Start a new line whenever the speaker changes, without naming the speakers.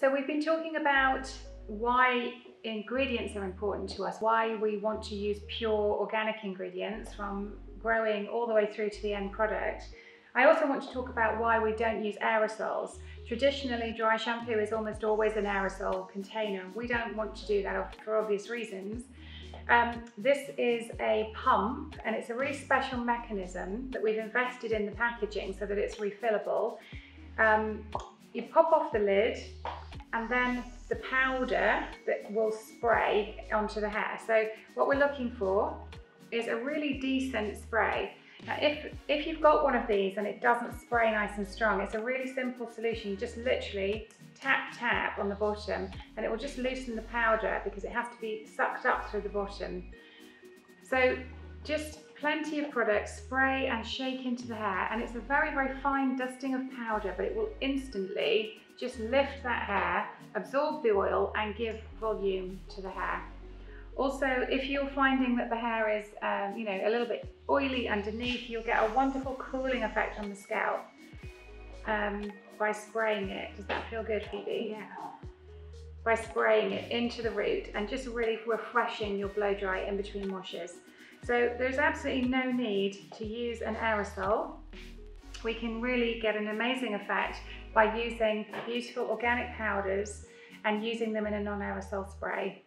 So we've been talking about why ingredients are important to us, why we want to use pure organic ingredients from growing all the way through to the end product. I also want to talk about why we don't use aerosols. Traditionally, dry shampoo is almost always an aerosol container. We don't want to do that for obvious reasons. Um, this is a pump and it's a really special mechanism that we've invested in the packaging so that it's refillable. Um, you pop off the lid and then the powder that will spray onto the hair. So what we're looking for is a really decent spray. Now if, if you've got one of these and it doesn't spray nice and strong, it's a really simple solution. You just literally tap tap on the bottom and it will just loosen the powder because it has to be sucked up through the bottom. So just plenty of product, spray and shake into the hair and it's a very, very fine dusting of powder but it will instantly just lift that hair, absorb the oil and give volume to the hair. Also, if you're finding that the hair is, um, you know, a little bit oily underneath, you'll get a wonderful cooling effect on the scalp um, by spraying it. Does that feel good, Phoebe?
Yeah.
By spraying it into the root and just really refreshing your blow dry in between washes. So there's absolutely no need to use an aerosol. We can really get an amazing effect by using beautiful organic powders and using them in a non-aerosol spray.